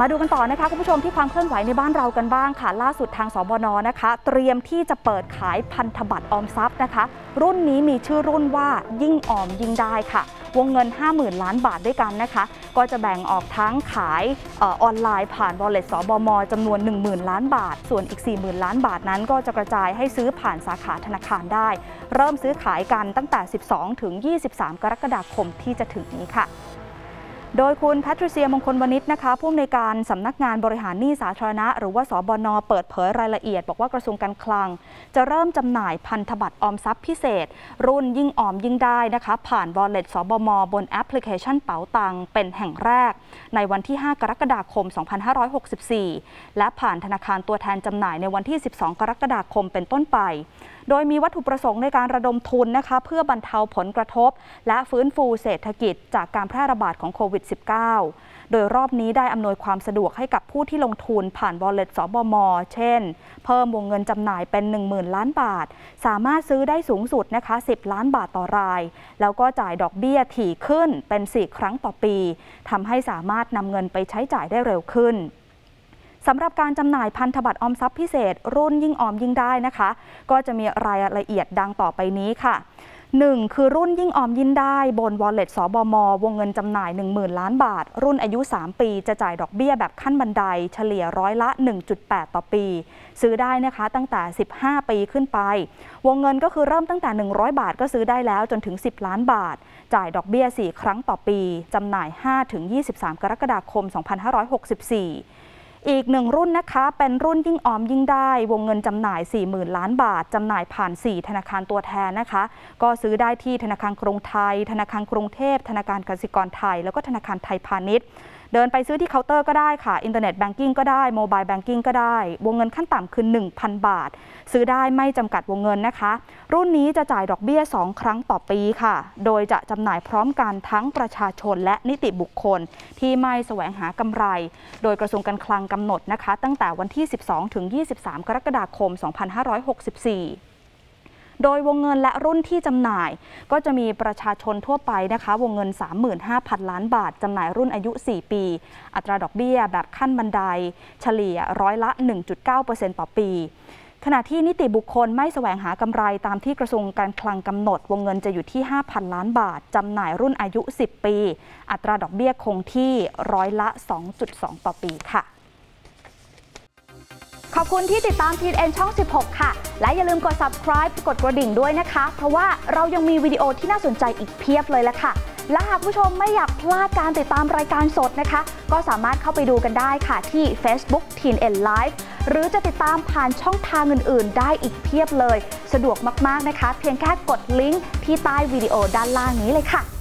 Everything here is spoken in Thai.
มาดูกันต่อนะคะคุณผู้ชมที่ความเคลื่อนไหวในบ้านเรากันบ้างค่ะ ล่าสุดทางสบนนะคะ เตรียมที่จะเปิดขายพันธบัตรออมทรัพย์นะคะ รุ่นนี้มีชื่อรุ่นว่ายิ่งออมยิ่งได้ค่ะ วงเงิน 50,000 ล้านบาทด้วยกันนะคะ ก็จะแบ่งออกทั้งขายอออนไลน์ผ่าน wallet สบมจำนวน 10,000 ล้านบาท ส่วนอีก 40,000 ล้านบาทนั้น ก็จะกระจายให้ซื้อผ่านสาขาธนาคารได้ เริ่มซื้อขายกันตั้งแต่ 12 ถึง 23 กรกฎาคมที่จะถึงนี้ค่ะ โดยคุณแพทริเซียมงคลวณิชนะคะผู้อำนวยการสำนักงานบริหารหนี้สาธารณะ หรือว่าสบนเปิดเผยรายละเอียด บอกว่ากระทรวงการคลัง จะเริ่มจำหน่ายพันธบัตรออมทรัพย์พิเศษ รุ่นยิ่งออมยิ่งได้นะคะ ผ่าน Wallet สบม บนแอปพลิเคชันเป๋าตังเป็นแห่งแรก ในวันที่ 5 กรกฎาคม 2564 และผ่านธนาคารตัวแทนจำหน่ายในวันที่ 12 กรกฎาคมเป็นต้นไป โดยมีวัตถุประสงค์ในการระดมทุนนะคะเพื่อบรรเทาผลกระทบ และฟื้นฟูเศรษฐกิจจากการแพร่ระบาดของโควิด -19 โดยรอบนี้ได้อำนวยความสะดวกให้กับผู้ที่ลงทุนผ่าน Wallet สบม เช่น เพิ่มวงเงินจำหน่ายเป็น 10,000 ล้านบาท สามารถซื้อได้สูงสุดนะคะ 10 ล้านบาทต่อราย แล้วก็จ่ายดอกเบี้ยถี่ขึ้นเป็น 4 ครั้งต่อปีทำให้สามารถนำเงินไปใช้จ่ายได้เร็วขึ้นสำหรับการจำหน่ายพันธบัตรออมทรัพย์พิเศษ รุ่นยิ่งออมยิ่งได้นะคะ ก็จะมีรายละเอียดดังต่อไปนี้ค่ะ 1. คือรุ่นยิ่งออมยิ่งได้บน Wallet สบม วงเงินจำหน่าย 10,000 ล้านบาท รุ่นอายุ 3 ปีจะจ่ายดอกเบี้ยแบบขั้นบันได เฉลี่ยร้อยละ 1.8 ต่อปี ซื้อได้นะคะตั้งแต่ 15 ปีขึ้นไป วงเงินก็คือเริ่มตั้งแต่ 100 บาทก็ซื้อได้แล้วจนถึง 10 ล้านบาท จ่ายดอกเบี้ย 4 ครั้งต่อปีจำหน่าย 5-23 กรกฎาคม 2564 อีกหนึ่งรุ่นนะคะ เป็นรุ่นยิ่งออมยิ่งได้ วงเงินจำหน่าย 40,000 ล้านบาทจำหน่ายผ่าน 4 ธนาคารตัวแทนนะคะ ก็ซื้อได้ที่ธนาคารกรุงไทย ธนาคารกรุงเทพ ธนาคารกสิกรไทย แล้วก็ธนาคารไทยพาณิชย์เดินไปซื้อที่เคาน์เตอร์ก็ได้ค่ะ internet banking ก็ได้ mobile banking ก็ได้ วงเงินขั้นต่ำคือ 1,000 บาท ซื้อได้ไม่จำกัดวงเงินนะคะ รุ่นนี้จะจ่ายดอกเบี้ย 2 ครั้งต่อปีค่ะ โดยจะจำหน่ายพร้อมกันทั้งประชาชนและนิติบุคคล ที่ไม่แสวงหากำไร โดยกระทรวงการคลังกำหนดนะคะ ตั้งแต่วันที่ 12 ถึง 23 กรกฎาคม 2564 โดยวงเงินและรุ่นที่จำหน่าย ก็จะมีประชาชนทั่วไปนะคะ วงเงิน 35,000 ล้านบาทจำหน่ายรุ่นอายุ 4 ปี อัตราดอกเบี้ยแบบขั้นบันได เฉลี่ยร้อยละ 1.9%ต่อปีขณะที่นิติบุคคลไม่แสวงหากำไรตามที่กระทรวงการคลังกำหนด วงเงินจะอยู่ที่ 5,000 ล้านบาท จำหน่ายรุ่นอายุ 10 ปี อัตราดอกเบี้ยคงที่ร้อยละ 2.2 ต่อปีค่ะ ขอบคุณที่ติดตาม TN ช่อง 16 ค่ะ และอย่าลืมกด subscribe กดกระดิ่งด้วยนะคะ เพราะว่าเรายังมีวิดีโอที่น่าสนใจอีกเพียบเลยละค่ะ และหากผู้ชมไม่อยากพลาดการติดตามรายการสดนะคะ ก็สามารถเข้าไปดูกันได้ค่ะที่ Facebook TN Live หรือจะติดตามผ่านช่องทางอื่น ๆ ได้อีกเพียบเลย สะดวกมาก ๆ นะคะ เพียงแค่กดลิงก์ที่ใต้วิดีโอด้านล่างนี้เลยค่ะ